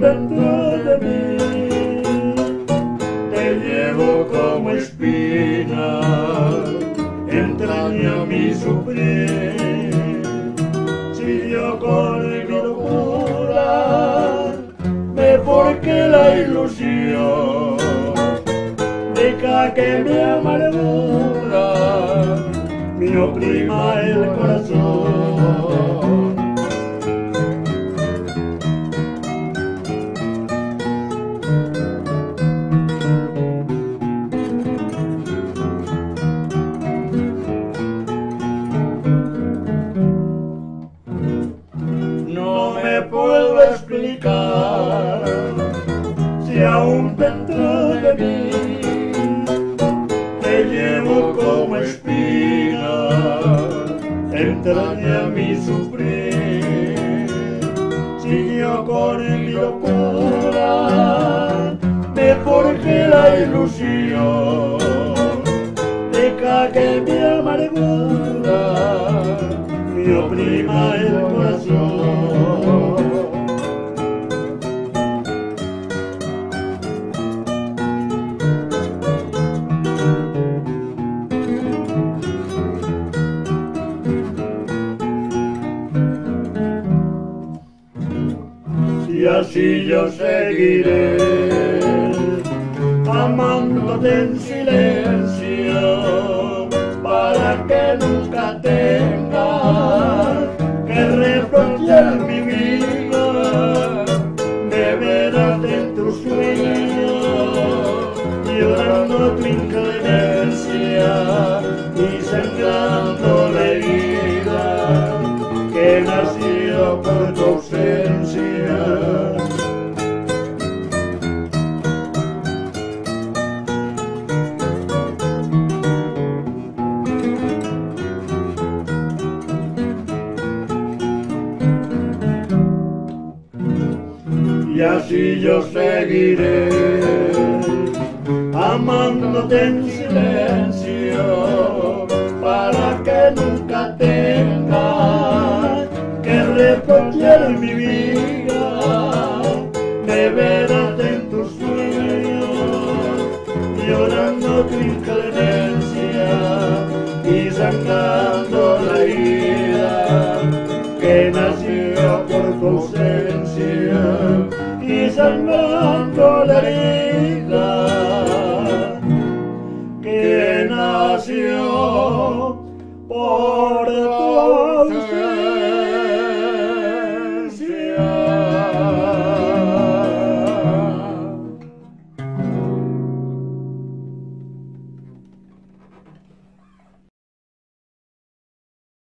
dentro de mí te llevo como espina, con mi locura me porque la ilusión deja que me amargura me oprima el corazón. Explicar si aún dentro de mí te llevo como espina, entraña mi sufrir. Si yo con mi locura me forjé la ilusión, deja que mi amargura me oprima el corazón. Y así yo seguiré amándote en silencio para que nunca tengas que reprochar mi vida de veras en tus sueños llorando tu inclemencia y sangrando la herida que nació por tu ausencia. Y así yo seguiré amándote en silencio para que nunca tengas que reprochar mi vida de veras en tus sueños llorando tu inclemencia y sangrando la herida que nació por tu ausencia y salvando la herida que nació por